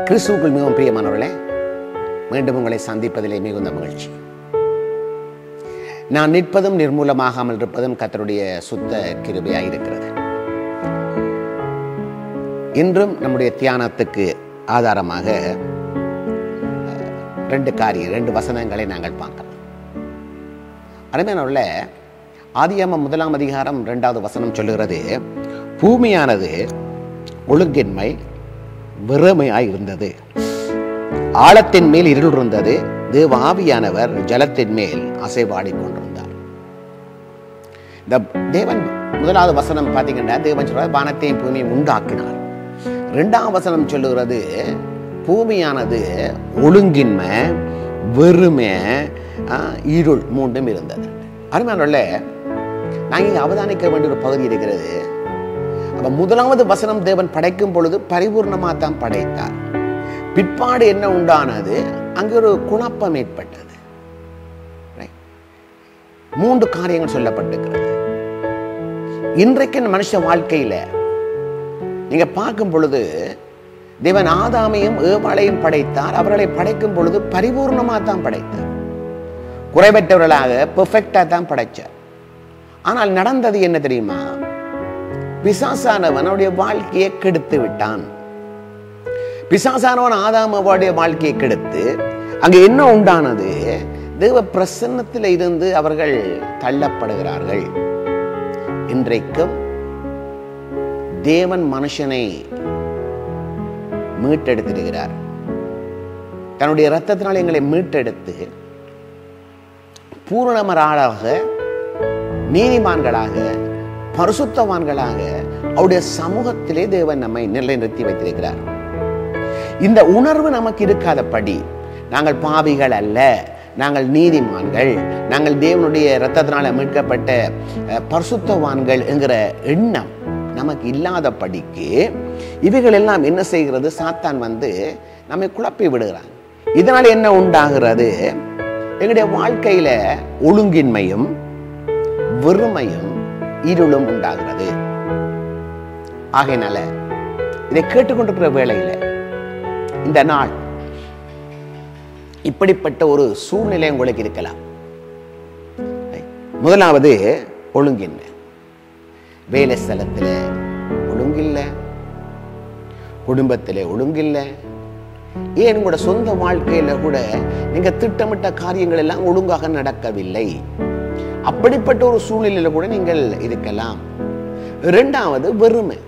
கிறிஸ்துவுக்குள் மிகவும் பிரியமானவர்களே மீண்டும் உங்களை சந்திப்பதிலே மிகுந்த மகிழ்ச்சி. நான் நிற்பதும் நிர்மூலமாகாமல் இருப்பதும் கத்தருடைய சுத்த கிருபையாய் இருக்கிறது. இன்றும் நம்முடைய தியானத்துக்கு ஆதாரமாக ரெண்டு காரியம் ரெண்டு வசனங்களை நாங்கள் பார்க்கலாம். அருமையானவர்கள ஆதியாம முதலாம் அதிகாரம் ரெண்டாவது வசனம் சொல்லுகிறது பூமியானது ஒழுங்கின்மை வெறுமையாய் இருந்தது ஆழத்தின் மேல் இருள் இருந்தது. தேவ ஆவியானவர் ஜலத்தின் மேல் அசைவாடிக் கொண்டிருந்தார். இந்த தேவன் முதலாவது வசனம் பார்த்தீங்கன்னா தேவன் சொல்றாரு வானத்தையும் பூமியை உண்டாக்கினார். ரெண்டாம் வசனம் சொல்லுகிறது பூமியானது ஒழுங்கின்மை வெறுமை இருள் மூன்றும் இருந்தது. அருமையான நான் இங்கே அவதானிக்க வேண்டிய ஒரு பகுதி இருக்கிறது. அப்ப முதலாவது வசனம் தேவன் படைக்கும் பொழுது பரிபூர்ணமாக தான் படைத்தார். பிற்பாடு என்ன உண்டானது? அங்கே ஒரு குழப்பம் ஏற்பட்டது. மூன்று காரியங்கள் சொல்லப்பட்டிருக்கிறது. இன்றைக்கு மனுஷ வாழ்க்கையில நீங்க பார்க்கும் பொழுது தேவன் ஆதாமையும் ஏவாளையும் படைத்தார். அவர்களை படைக்கும் பொழுது பரிபூர்ணமாக தான் படைத்தார். குறைபற்றவர்களாக பெர்ஃபெக்டாக தான் படைச்சார். ஆனால் நடந்தது என்ன தெரியுமா? பிசாசானவன் அவனுடைய வாழ்க்கையை கெடுத்து விட்டான். பிசாசானவன் ஆதாம் வாழ்க்கையை கெடுத்து அங்க என்ன உண்டானது? தேவ பிரசன்னத்தில் இருந்து அவர்கள் தள்ளப்படுகிறார்கள். இன்றைக்கும் தேவன் மனுஷனை மீட்டெடுத்திருக்கிறார். தன்னுடைய இரத்தத்தினால் எங்களை மீட்டெடுத்து பூரணமராளாக நீதிமான்களாக பரிசுத்தவான்களாக அவருடைய சமூகத்திலே தேவன் நம்மை நிலைநிறுத்தி வைத்திருக்கிறார். இந்த உணர்வு நமக்கு இருக்காதபடி நாங்கள் பாவிகள் அல்ல நாங்கள் நீதிமான்கள் நாங்கள் தேவனுடைய இரத்தத்தினால் மீட்கப்பட்ட பரிசுத்தவான்கள் என்கிற எண்ணம் நமக்கு இல்லாதபடிக்கு இவைகள் எல்லாம் என்ன செய்கிறது? சாத்தான் வந்து நம்மை குழப்பி விடுகிறான். இதனால் என்ன உண்டாகிறது? எங்களுடைய வாழ்க்கையில ஒழுங்கின்மையும் வெறுமையும் இருளும் உண்டாகிறது. ஆகையினால இதை கேட்டுக்கொண்டிருக்கிற வேளையில் இந்த நாள் இப்படிப்பட்ட ஒரு சூழ்நிலை உங்களுக்கு இருக்கலாம். முதலாவது ஒழுங்கின்மை வேலை ஸ்தலத்தில் ஒழுங்கில்லை. குடும்பத்தில் ஒழுங்கில்லை. ஏன் உங்களோட சொந்த வாழ்க்கையில கூட நீங்க திட்டமிட்ட காரியங்கள் எல்லாம் ஒழுங்காக நடக்கவில்லை. அப்படிப்பட்ட ஒரு சூழ்நிலையில கூட நீங்கள் இருக்கலாம். இரண்டாவது வெறுமை.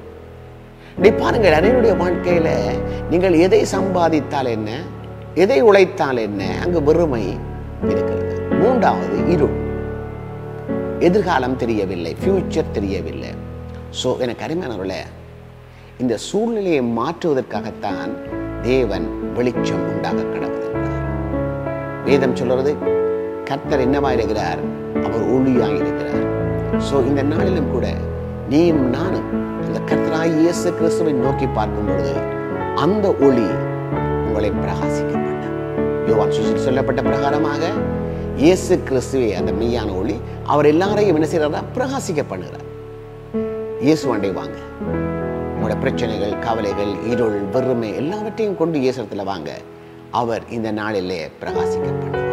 நீ பாருங்கள் அனைவருடைய வாழ்க்கையில நீங்கள் எதை சம்பாதித்தால் என்ன எதை உழைத்தால் என்ன அங்கு வெறுமை இருக்கிறது. மூன்றாவது இருள். எதிர்காலம் தெரியவில்லை ஃபியூச்சர் தெரியவில்லை. ஸோ எனக்கு அருமையானவர்களே இந்த சூழ்நிலையை மாற்றுவதற்காகத்தான் தேவன் வெளிச்சம் உண்டாக கடவுள் வேதம் சொல்றது கர்த்தர் என்னவா இருக்கிறார் அவர் ஒளியாக இருக்கிறார் ஸோ இந்த நாளிலும் கூட நீயும் நானும் அந்த கர்த்தராய் இயேசு கிறிஸ்துவை நோக்கி பார்க்கும் பொழுது அந்த ஒளி உங்களை பிரகாசிக்கப்பட்ட யோவான் சுசில் சொல்லப்பட்ட பிரகாரமாக இயேசு கிறிஸ்துவை அந்த மெய்யான ஒளி அவர் எல்லாரையும் என்ன செய்கிறாரா? பிரகாசிக்க பண்ணுகிறார் இயேசுவாண்டை வாங்க. உங்களோட பிரச்சனைகள் கவலைகள் இருள் வெறுமை எல்லாவற்றையும் கொண்டு இயேசுரத்தில் வாங்க. அவர் இந்த நாளிலே பிரகாசிக்க பண்ணுவார்